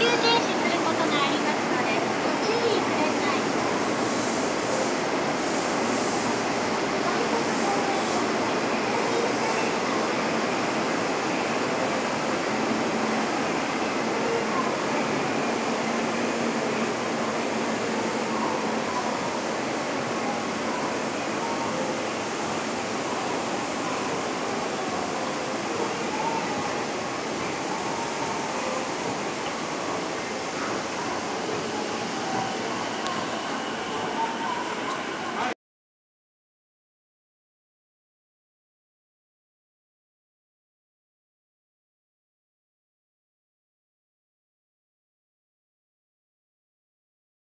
you do?